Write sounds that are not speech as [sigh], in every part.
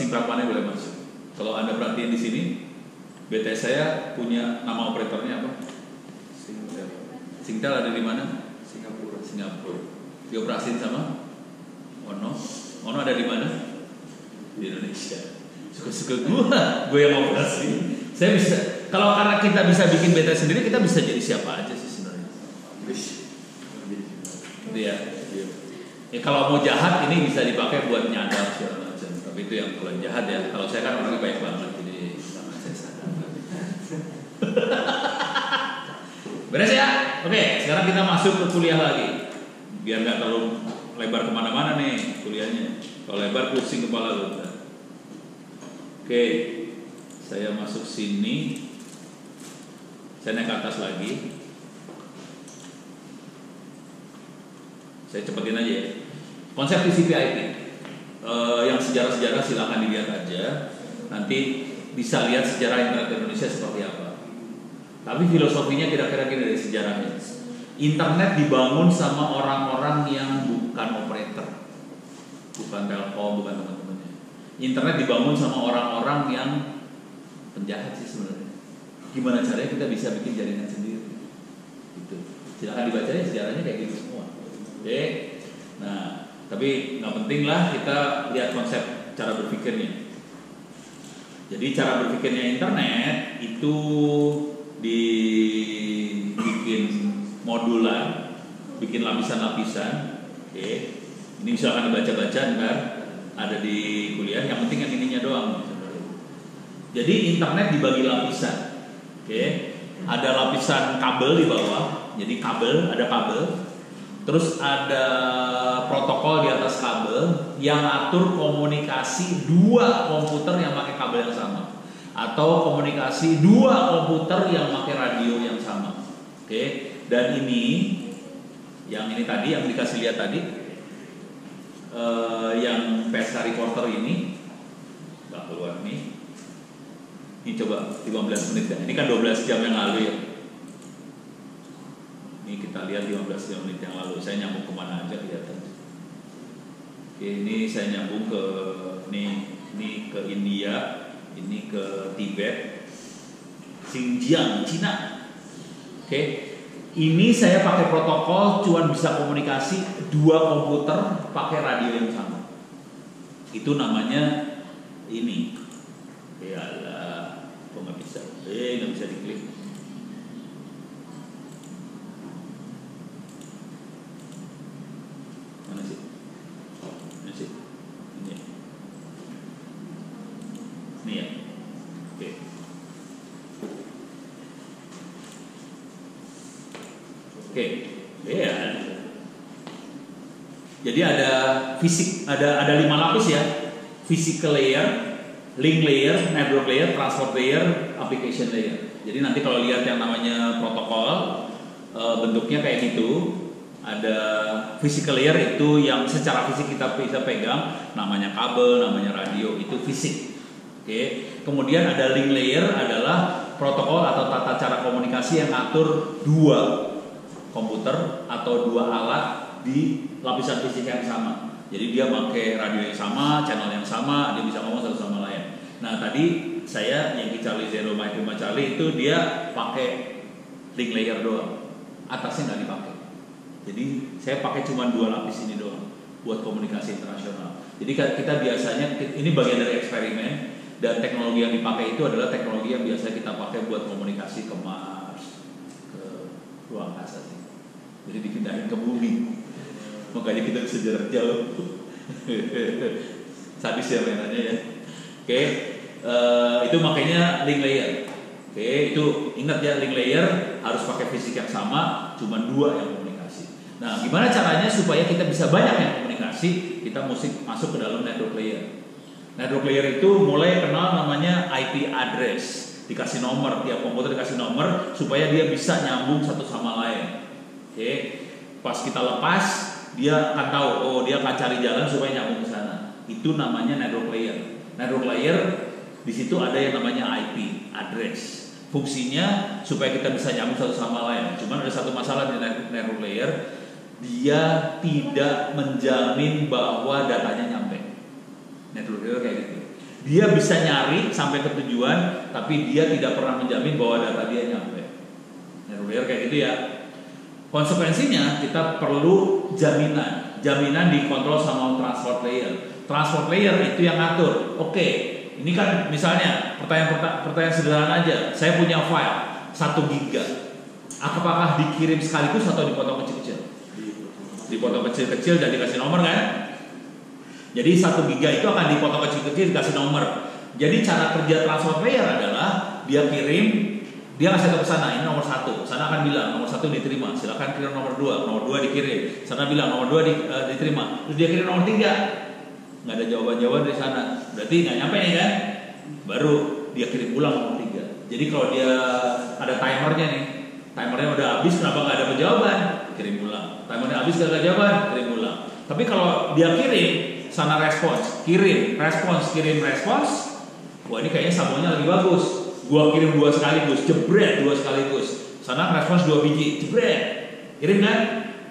Singkrapannya boleh masuk. Kalau anda perhatiin di sini, BTS saya punya nama operatornya apa? Singtel Singtel ada di mana? Singapura Singapura. Dioperasin sama Ono. Ono ada di mana? Di Indonesia. Suka-suka gua, gue yang operasi. Saya bisa. Kalau karena kita bisa bikin BTS sendiri, kita bisa jadi siapa aja sih sebenarnya. Gitu ya. Ya kalau mau jahat ini bisa dipakai buat nyadar. Tapi itu yang kalau jahat ya. Kalau saya kan orangnya baik banget, jadi sangat saya sadar. [laughs] Beres ya? Oke, sekarang kita masuk ke kuliah lagi. Biar nggak terlalu lebar ke mana-mana nih kuliahnya. Kalau lebar pusing kepala lu. Oke, saya masuk sini. Saya naik ke atas lagi. Saya cepetin aja ya. Konsep TCP IP eh, yang sejarah-sejarah silahkan dilihat aja. Nanti bisa lihat sejarah internet Indonesia seperti apa. Tapi filosofinya kira-kira gini dari sejarahnya. Internet dibangun sama orang-orang yang bukan operator, bukan telkom, bukan teman-temannya. Internet dibangun sama orang-orang yang penjahat sih sebenarnya. Gimana caranya kita bisa bikin jaringan sendiri? Gitu. Silahkan dibaca ya sejarahnya kayak gitu semua. Oke. Nah, tapi nggak penting lah kita lihat konsep cara berpikirnya. Jadi cara berpikirnya internet itu dibikin modular, bikin lapisan-lapisan. Oke. Ini misalkan dibaca-baca ntar ada di kuliah. Yang penting yang ininya doang. Jadi internet dibagi lapisan. Oke. Ada lapisan kabel di bawah. Jadi kabel, ada kabel. Terus ada protokol di atas kabel yang atur komunikasi dua komputer yang pakai kabel yang sama atau komunikasi dua komputer yang pakai radio yang sama. Oke. Dan ini yang ini tadi yang dikasih lihat tadi eh, yang PSK recorder ini nggak keluar nih. Ini coba 15 menit ya. Ini kan 12 jam yang lalu ya. Ini kita lihat 15 menit yang lalu. Saya nyambung ke mana aja kelihatan. Ini saya nyambung ke nih, ini ke India, ini ke Tibet, Xinjiang, Cina. Oke, ini saya pakai protokol, cuman bisa komunikasi dua komputer pakai radio yang sama. Itu namanya ini. Yalah, kok nggak bisa? Eh, nggak bisa diklik. Mana sih? Ini sih. Ini. ya. Ini ya. Oke. Oke. Ya. Jadi ada fisik, ada ada lima lapis ya. Physical layer, link layer, network layer, transport layer, application layer. Jadi nanti kalau lihat yang namanya protokol eh, bentuknya kayak gitu, ada physical layer itu yang secara fisik kita bisa pegang, namanya kabel, namanya radio, itu fisik. Oke. Kemudian ada link layer adalah protokol atau tata cara komunikasi yang ngatur dua komputer atau dua alat di lapisan fisik yang sama. Jadi dia pakai radio yang sama, channel yang sama, dia bisa ngomong satu sama lain. Nah tadi saya yang Charlie Zero Mike Charlie itu dia pakai link layer doang, atasnya nggak dipakai. Jadi saya pakai cuma dua lapis ini doang buat komunikasi internasional. Jadi kita biasanya ini bagian dari eksperimen dan teknologi yang dipakai itu adalah teknologi yang biasa kita pakai buat komunikasi ke Mars, ke ruang angkasa. Jadi dipindahin ke bumi. Makanya kita bisa jarak jauh. Sadis ya mainannya ya. Oke, eh, itu makanya link layer. Oke, itu ingat ya link layer harus pakai fisik yang sama, cuma dua yang komunikasi. Nah, gimana caranya supaya kita bisa banyak yang komunikasi? Kita mesti masuk ke dalam network layer. Network layer itu mulai kenal namanya IP address, dikasih nomor tiap komputer dikasih nomor supaya dia bisa nyambung satu sama lain. Oke, pas kita lepas dia akan tahu, oh dia akan cari jalan supaya nyambung ke sana. Itu namanya network layer. Network layer di situ ada yang namanya IP address. Fungsinya supaya kita bisa nyambung satu sama lain. Cuman ada satu masalah di network layer, dia tidak menjamin bahwa datanya nyampe. Network layer kayak gitu. Dia bisa nyari sampai ke tujuan, tapi dia tidak pernah menjamin bahwa data dia nyampe. Network layer kayak gitu ya. Konsekuensinya kita perlu jaminan. Jaminan dikontrol sama transport layer. Transport layer itu yang ngatur. Oke, ini kan misalnya pertanyaan pertanyaan sederhana aja. Saya punya file 1 giga. Apakah dikirim sekaligus atau dipotong kecil-kecil? Dipotong kecil-kecil dan dikasih nomor kan? Jadi satu giga itu akan dipotong kecil-kecil dikasih nomor. Jadi cara kerja transfer player adalah dia kirim, dia ngasih ke sana ini nomor satu, sana akan bilang nomor satu diterima, silakan kirim nomor dua, nomor dua dikirim, sana bilang nomor dua di, uh, diterima, terus dia kirim nomor tiga, nggak ada jawaban-jawaban dari sana, berarti nggak nyampe nih kan? Baru dia kirim ulang nomor tiga. Jadi kalau dia ada timernya nih, timernya udah habis, kenapa nggak ada jawaban? Kirim ulang. Timernya habis nggak ada jawaban, kirim ulang. Tapi kalau dia kirim, sana respons, kirim, respons, kirim, respons. Wah ini kayaknya sambungnya lebih bagus. Gua kirim dua sekaligus, jebret dua sekaligus. Sana respons dua biji, jebret. Kirim kan?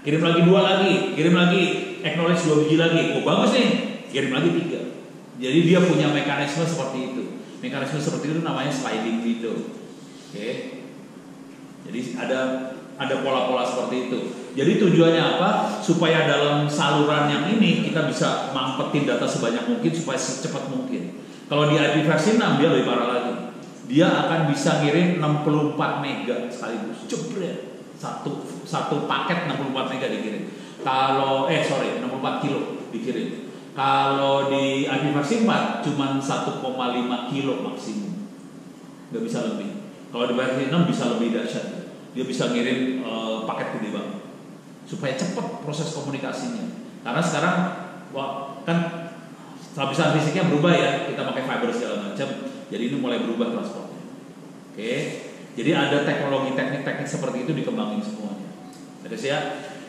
Kirim lagi dua lagi, kirim lagi, acknowledge dua biji lagi. Oh bagus nih, kirim lagi tiga. Jadi dia punya mekanisme seperti itu. Mekanisme seperti itu namanya sliding window. Oke. Okay. Jadi ada ada pola-pola seperti itu. Jadi tujuannya apa? Supaya dalam saluran yang ini kita bisa mampetin data sebanyak mungkin supaya secepat mungkin. Kalau di IP versi 6 dia lebih parah lagi. Dia akan bisa ngirim 64 mega sekaligus. Jebret. Satu satu paket 64 mega dikirim. Kalau eh sorry 64 kilo dikirim. Kalau di versi 4 cuma 1,5 kilo maksimum. Gak bisa lebih. Kalau di versi 6 bisa lebih dahsyat dia bisa ngirim uh, paket gede banget supaya cepat proses komunikasinya karena sekarang wah, kan lapisan fisiknya berubah ya kita pakai fiber segala macam jadi ini mulai berubah transportnya oke jadi ada teknologi teknik-teknik seperti itu dikembangin semuanya terus ya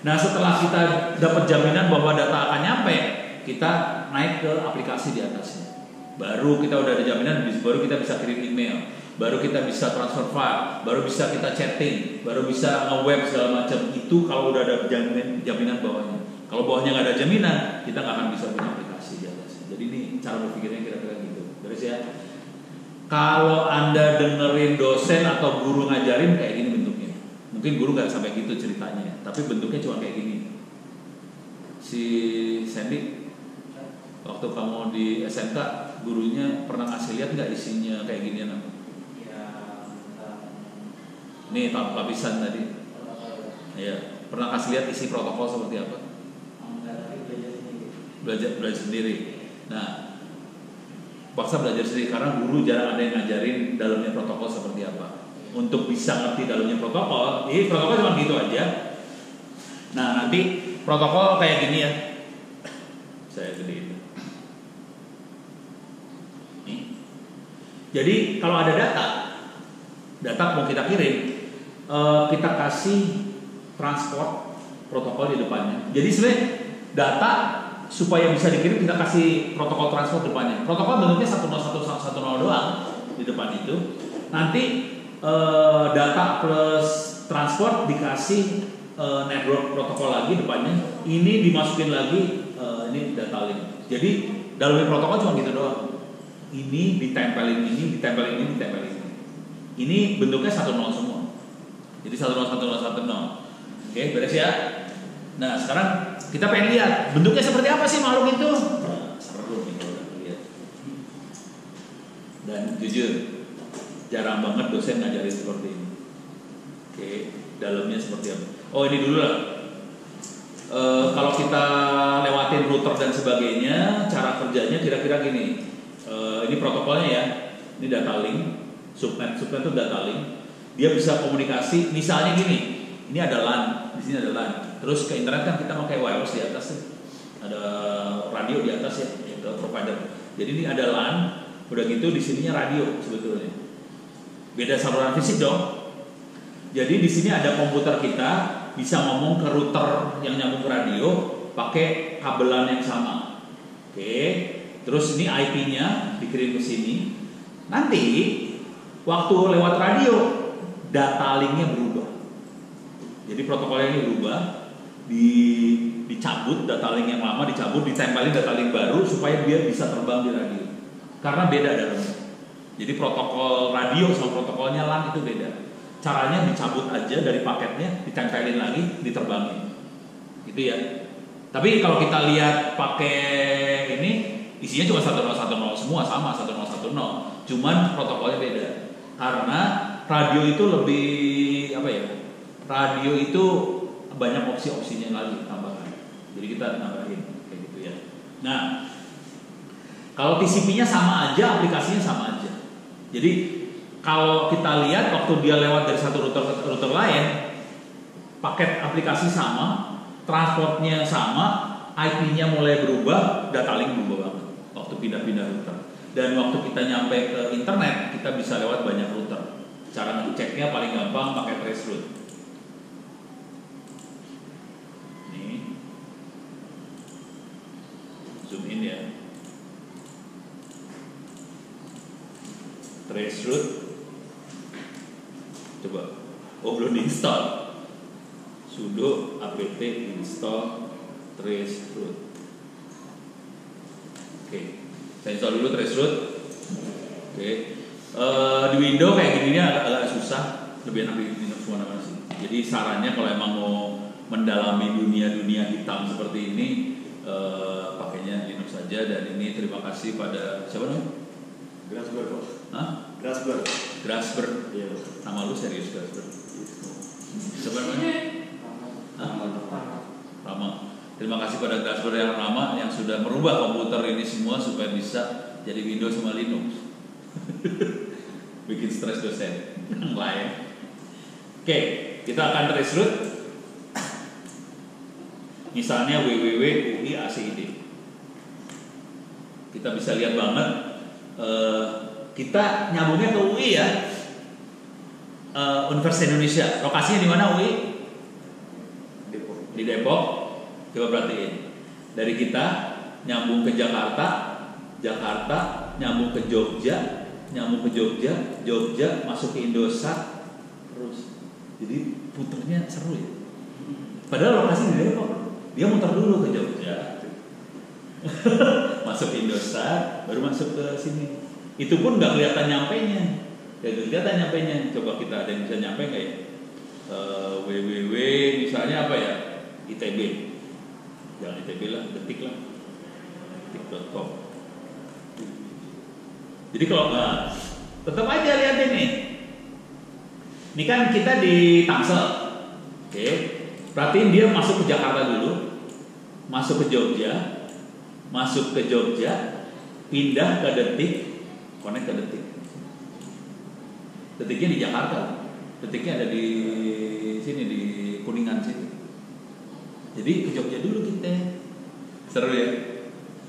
nah setelah kita dapat jaminan bahwa data akan nyampe kita naik ke aplikasi di atasnya baru kita udah ada jaminan baru kita bisa kirim email baru kita bisa transfer file, baru bisa kita chatting, baru bisa nge-web segala macam. Itu kalau udah ada jaminan, jaminan bawahnya. Kalau bawahnya nggak ada jaminan, kita nggak akan bisa punya aplikasi di atasnya. Jadi ini cara berpikirnya kira-kira gitu. Terus ya. Kalau anda dengerin dosen atau guru ngajarin kayak gini bentuknya. Mungkin guru nggak sampai gitu ceritanya, tapi bentuknya cuma kayak gini. Si Sandy, waktu kamu di SMK, gurunya pernah ngasih lihat nggak isinya kayak gini apa? Ini lapisan tadi. Ya, pernah kasih lihat isi protokol seperti apa? Belajar belajar sendiri. Nah, paksa belajar sendiri karena guru jarang ada yang ngajarin dalamnya protokol seperti apa. Untuk bisa ngerti dalamnya protokol, ini protokol cuma gitu aja. Nah, nanti protokol kayak gini ya. Saya gede Jadi kalau ada data, data mau kita kirim, uh, kita kasih transport protokol di depannya. Jadi sebenarnya data supaya bisa dikirim kita kasih protokol transport depannya. Protokol bentuknya 101 doang di depan itu. Nanti uh, data plus transport dikasih uh, network protokol lagi depannya. Ini dimasukin lagi uh, ini data link. Jadi dalam protokol cuma gitu doang. Ini ditempelin ini, ditempelin ini, ditempelin ini. Ini bentuknya satu nol semua. Jadi satu nol satu nol satu nol. Oke, beres ya. Nah, sekarang kita pengen lihat bentuknya seperti apa sih makhluk itu. Seru nih kalau lihat. Dan jujur, jarang banget dosen ngajarin seperti ini. Oke, dalamnya seperti apa? Oh ini dulu lah. E, kalau kita lewatin router dan sebagainya, cara kerjanya kira-kira gini. E, ini protokolnya ya. Ini data link, subnet, subnet itu data link dia bisa komunikasi misalnya gini ini ada LAN di sini ada LAN. Terus ke internet kan kita pakai wireless di atas ya. ada radio di atas ya itu provider. Jadi ini ada LAN udah gitu di sininya radio sebetulnya. Beda saluran fisik dong. Jadi di sini ada komputer kita bisa ngomong ke router yang nyambung ke radio pakai kabelan yang sama. Oke. Terus ini IP-nya dikirim ke sini. Nanti waktu lewat radio data linknya berubah. Jadi protokolnya ini berubah, di, dicabut data link yang lama dicabut, ditempelin data link baru supaya dia bisa terbang di radio. karena beda dalamnya. Jadi protokol radio sama protokolnya LAN itu beda. Caranya dicabut aja dari paketnya, ditempelin lagi, diterbangin. Gitu ya. Tapi kalau kita lihat pakai ini isinya cuma 1010 semua sama 1010. Cuman protokolnya beda. Karena radio itu lebih apa ya? Radio itu banyak opsi-opsinya lagi tambahan. Jadi kita nambahin kayak gitu ya. Nah, kalau TCP-nya sama aja, aplikasinya sama aja. Jadi kalau kita lihat waktu dia lewat dari satu router ke router lain, paket aplikasi sama, transportnya sama, IP-nya mulai berubah, data link berubah banget waktu pindah-pindah router. Dan waktu kita nyampe ke internet, kita bisa lewat banyak router. Cara ngeceknya paling gampang pakai traceroute. Nih, zoom in ya. Traceroute. Coba. Oh belum diinstal. sudo apt install traceroute. Oke, saya install dulu traceroute. Oke, Eh, di Windows kayak gini ini agak, agak susah, lebih enak di Linux mana sih. Jadi sarannya kalau emang mau mendalami dunia-dunia hitam seperti ini, eh, pakainya Linux saja. Dan ini terima kasih pada siapa namanya? Grasberg bos. Hah? Grasberg. Grasberg. Iya bos. Nama lu serius Grasberg? Siapa namanya? Hah? Rama. Terima kasih pada Grasberg yang Rama yang sudah merubah komputer ini semua supaya bisa jadi Windows sama Linux. [laughs] Bikin stres dosen yang lain. Oke, kita akan trace root. Misalnya www.ui.acid. Kita bisa lihat banget eh, kita nyambungnya ke UI ya. Eh, Universitas Indonesia. Lokasinya di mana UI? Depok. di Depok coba perhatiin dari kita nyambung ke Jakarta Jakarta nyambung ke Jogja nyambung ke Jogja Jogja masuk ke Indosat terus jadi puternya seru ya padahal lokasi di Depok dia muter dulu ke Jogja. [laughs] Masuk Indosat baru masuk ke sini. Itu pun nggak kelihatan nyampe nya ya nggak kelihatan nyampe nya coba kita ada yang bisa nyampe nggak ya? Eh, www misalnya apa ya? ITB jangan ITB lah detik lah. Detik.com jadi kalau nggak tetap aja lihat ini. Ini kan kita di Tangsel. Oke perhatiin dia masuk ke Jakarta dulu masuk ke Jogja masuk ke Jogja pindah ke detik connect ke detik. Detiknya di Jakarta detiknya ada di sini di kuningan sini jadi ke Jogja dulu kita. Seru ya?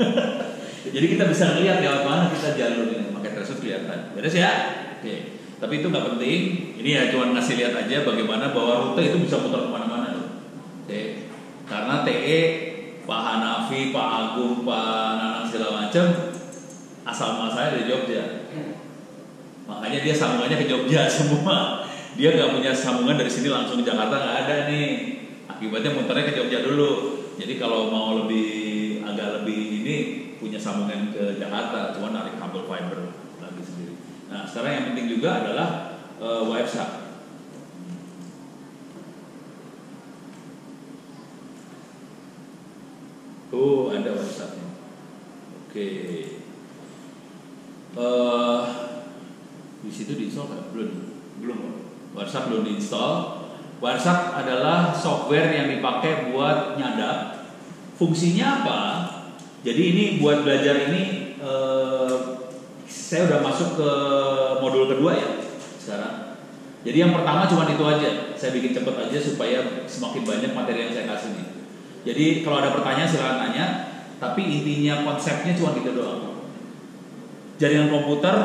[laughs] Jadi kita bisa ngeliat lewat mana kita jalur ini. Pakai tracer kelihatan. Beres ya? Oke. Tapi itu nggak penting. Ini ya cuma ngasih lihat aja bagaimana bahwa rute itu bisa putar oke karena TE Pak Hanafi, Pak Agung, Pak Nanang segala macam asal saya dari Jogja. Makanya dia sambungannya ke Jogja [laughs] semua. Dia nggak punya sambungan dari sini langsung ke Jakarta nggak ada nih. Akibatnya muternya ke Jogja dulu. Jadi kalau mau lebih agak lebih ini punya sambungan ke Jakarta cuma narik kabel fiber lagi sendiri. Nah sekarang yang penting juga adalah uh, Wireshark tuh ada Wiresharknya oke Eh, di situ diinstal nggak? belum Belum. WhatsApp belum diinstal. WhatsApp adalah software yang dipakai buat nyadap. Fungsinya apa? Jadi ini buat belajar ini eh, saya udah masuk ke modul kedua ya sekarang. Jadi yang pertama cuma itu aja. Saya bikin cepet aja supaya semakin banyak materi yang saya kasih nih. Jadi kalau ada pertanyaan silakan tanya. Tapi intinya konsepnya cuma gitu doang. Jaringan komputer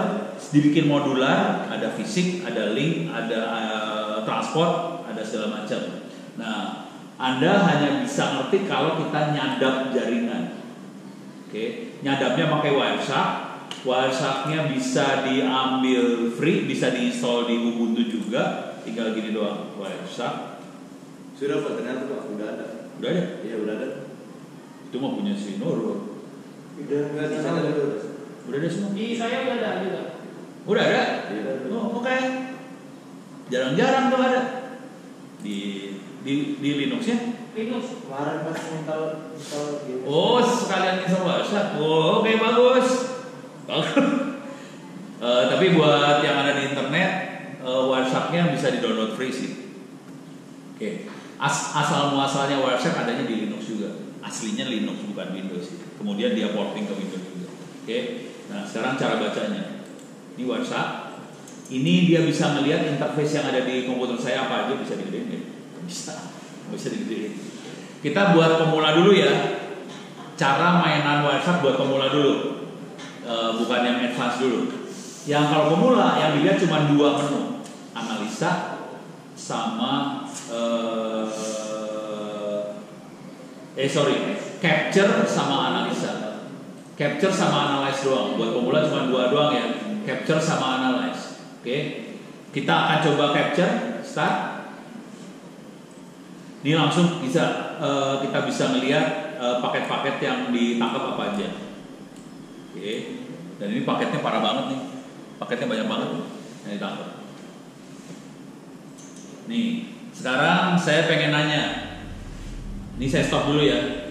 dibikin modular, ada fisik, ada link, ada uh, transport, ada segala macam. Nah, Anda hanya bisa ngerti kalau kita nyadap jaringan. Oke, nyadapnya pakai Wireshark. Wiresharknya bisa diambil free, bisa diinstal di Ubuntu juga. Tinggal gini doang, Wireshark. Sudah pak ternyata pak udah ada. Udah ada. Iya udah. Itu mah punya si Nurul. Udah nggak di sana dulu. Udah Udah ada semua. Di saya udah ada juga. Udah ada. Iya. Oh, oke. Jarang-jarang tuh ada di di di Linux-nya. Linux. Kemarin pas install install game. Oh, sekalian install WhatsApp. Oh, oke bagus. Bagus. [laughs] Eh, tapi buat yang ada di internet, eh, WhatsApp-nya bisa di-download free sih. Oke. As- asal muasalnya WhatsApp adanya di Linux. Aslinya Linux bukan Windows. Kemudian dia porting ke Windows. Oke. Nah, sekarang cara bacanya. Ini WhatsApp. Ini dia bisa melihat interface yang ada di komputer saya apa aja bisa digedein ya. Bisa. Bisa digedein. Kita buat pemula dulu ya. Cara mainan WhatsApp buat pemula dulu. Eh, bukan yang advance dulu. Yang kalau pemula yang dilihat cuma dua menu, analisa sama eh, eh sorry, capture sama analisa. Capture sama analyze doang. Buat pemula cuma dua doang ya. Capture sama analyze. Oke. Kita akan coba capture, start. Ini langsung bisa eh, kita bisa melihat eh, paket-paket yang ditangkap apa aja. Oke. Dan ini paketnya parah banget nih. Paketnya banyak banget yang ditangkap. Nih, sekarang saya pengen nanya. Ini saya stop dulu ya.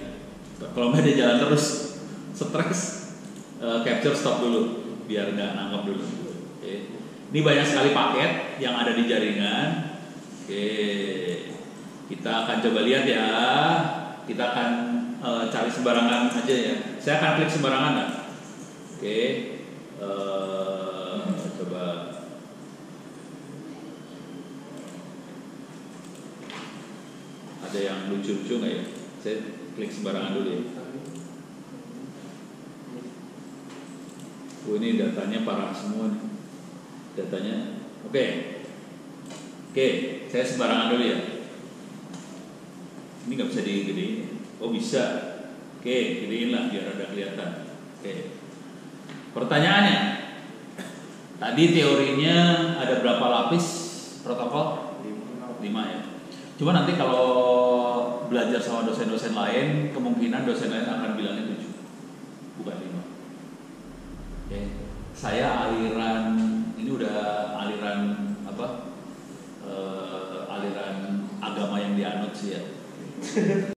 Kalau nggak ada jalan terus, stres, eh, capture stop dulu, biar nggak nangkap dulu. Oke. Ini banyak sekali paket yang ada di jaringan. Oke, kita akan coba lihat ya. Kita akan eh, cari sembarangan aja ya. Saya akan klik sembarangan nggak? Oke, eh, coba. Ada yang lucu-lucu nggak ya? Saya klik sembarangan dulu ya. Oh ini datanya parah semua nih. Datanya, oke, oke, saya sembarangan dulu ya. Ini nggak bisa digedein. Oh bisa. Oke, gedein lah biar ada kelihatan. Oke. Pertanyaannya, tadi teorinya ada berapa lapis protokol? 5 ya. Cuma nanti kalau belajar sama dosen-dosen lain, kemungkinan dosen lain akan bilangnya 7. Bukan 5. Oke. Saya aliran ini udah aliran apa? Eh, aliran agama yang dianut sih ya. [laughs]